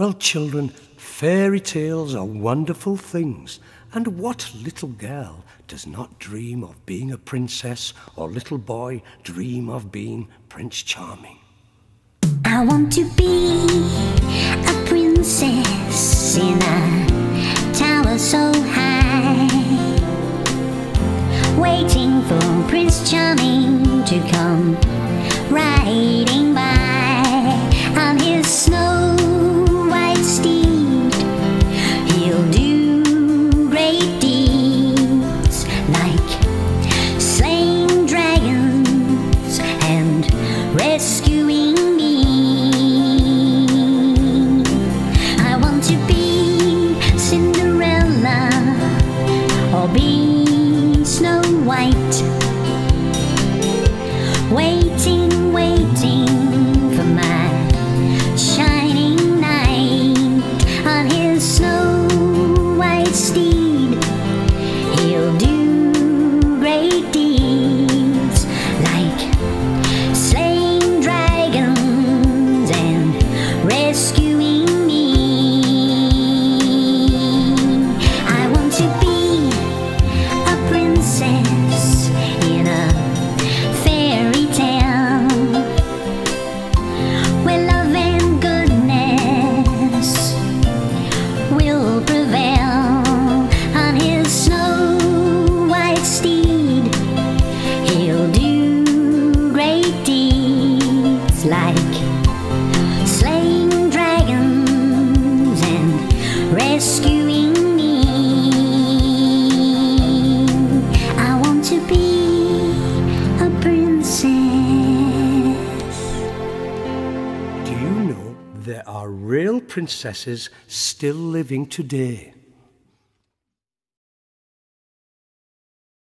Well, children, fairy tales are wonderful things. And what little girl does not dream of being a princess or little boy dream of being Prince Charming? I want to be a princess in a tower so high, waiting for Prince Charming to come White. Waiting, waiting for my shining knight on his snow white steed. Rescuing me. I want to be a princess. Do you know there are real princesses still living today?